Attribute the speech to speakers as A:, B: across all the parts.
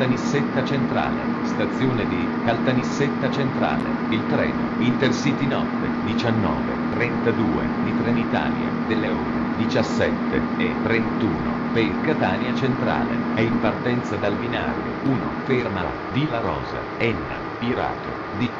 A: Caltanissetta Centrale, stazione di Caltanissetta Centrale, il treno Intercity Notte 19.32 di Trenitalia delle ore 17 e 31 per Catania Centrale è in partenza dal binario 1 ferma a Villa Rosa, Enna, Pirato, di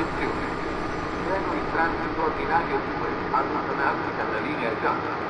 A: Attenzione,
B: treno in transito ordinario 2, allontanarsi dalla linea gialla.